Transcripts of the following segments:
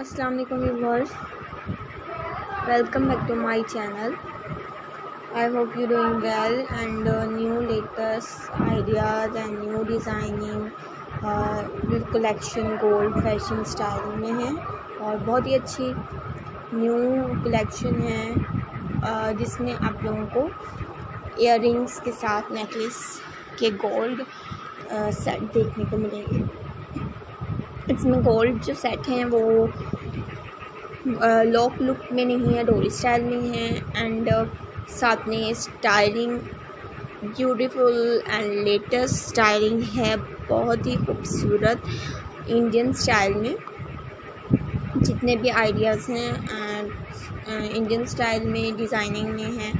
अस्सलाम वालेकुम viewers welcome back to my channel I hope you doing well and new latest ideas and new designing collection gold fashion style में है और बहुत ही अच्छी new collection है uh, जिसमें आप लोगों को इयर के साथ नेकलेस के गोल्ड सेट uh, देखने को मिलेंगे। इसमें गोल्ड जो सेट हैं वो लॉक लुक में नहीं है, डोरी स्टाइल में है एंड साथ में styling beautiful and latest styling है, बहुत ही खूबसूरत इंडियन स्टाइल में। जितने भी आइडियाज़ हैं इंडियन स्टाइल में डिज़ाइनिंग में हैं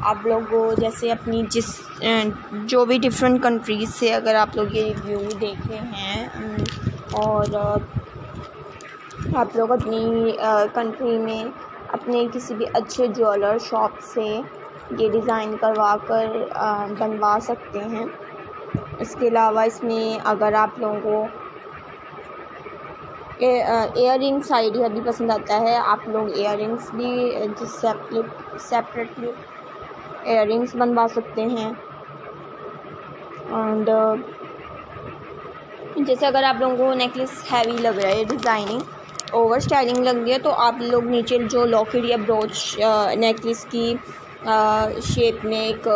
आप लोग जैसे अपनी जिस जो भी डिफरेंट कंट्रीज़ से अगर आप लोग ये रिव्यू देखे हैं और आप लोग अपनी कंट्री में अपने किसी भी अच्छे ज्वेलर शॉप से ये डिज़ाइन करवा कर बनवा सकते हैं। इसके अलावा इसमें अगर आप लोगों को एयर रिंग्स आइडिया भी पसंद आता है, आप लोग एयर रिंग्स भी सेपरेटली एयर बनवा सकते हैं। एंड जैसे अगर आप लोगों को नेकलेस हैवी लग रहा है डिज़ाइनिंग ओवर स्टाइलिंग लग रही है तो आप लोग नीचे जो लॉकेट या ब्रोच नेकलेस की शेप में एक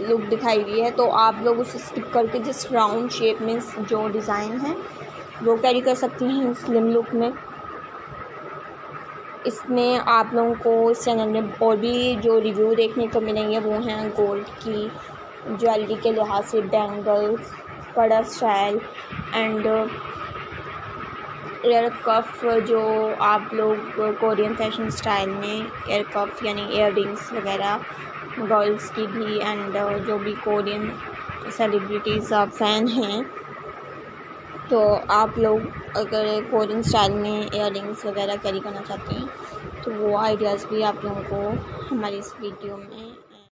लुक दिखाई गई है तो आप लोग उसे स्किप करके जिस राउंड शेप में जो डिज़ाइन है, वो कैरी कर सकती हैं स्लिम लुक में। इसमें आप लोगों को इस चैनल में और भी जो रिव्यू देखने को मिलेंगे, वो हैं गोल्ड की ज्वेलरी के लिहाज से बैंगल्स कड़ा स्टाइल एंड एयर कफ जो आप लोग कोरियन फ़ैशन स्टाइल में एयर कफ यानी एयर रिंग्स वगैरह गर्ल्स की भी एंड जो भी कोरियन सेलिब्रिटीज़ फ़ैन हैं तो आप लोग अगर कोरियन स्टाइल में रिंग्स वगैरह कैरी करना चाहते हैं तो वो आइडियाज़ भी आप लोगों को हमारी इस वीडियो में